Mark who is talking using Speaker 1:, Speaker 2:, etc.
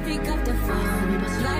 Speaker 1: can't the phone.